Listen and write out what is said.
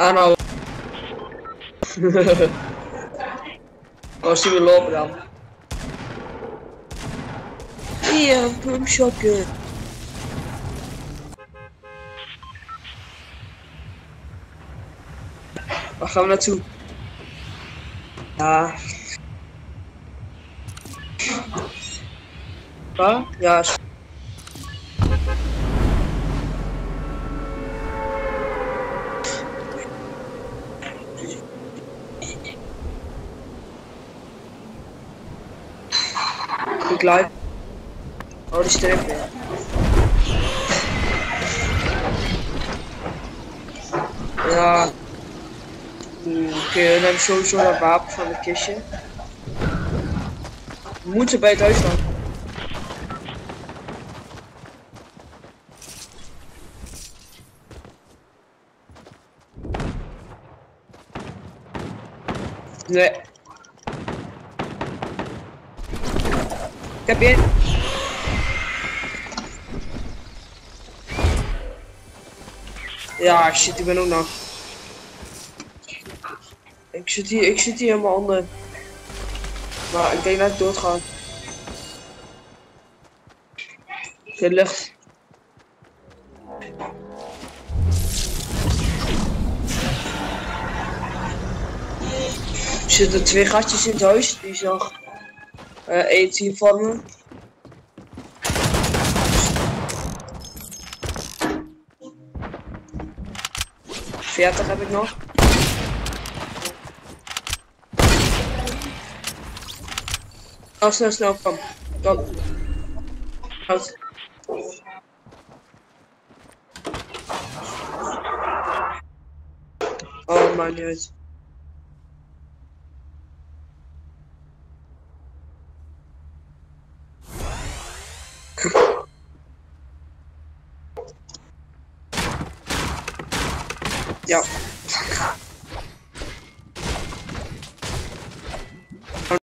Aanhouden. oh, zien we lopen dan. Hier, een pump shotgun. Waar gaan we naartoe? Ja. Waar? Ja. Ik live. Oh, die strip weer. Ja. Hmm, Oké, dan heb ik sowieso dat wapen van het kistje. We moeten bij het huis dan. Nee. Ik heb één. Ja, shit, ik ben ook nog. Ik zit hier, ik zit hier helemaal onder. Maar ik denk dat ik dood ga. Geen lucht. Er zitten twee gatjes in het huis die zich eh één team vormen. Veertig heb ik nog. Oh, snel, snel, kom. Kom. Oh, maakt niet uit. Ja.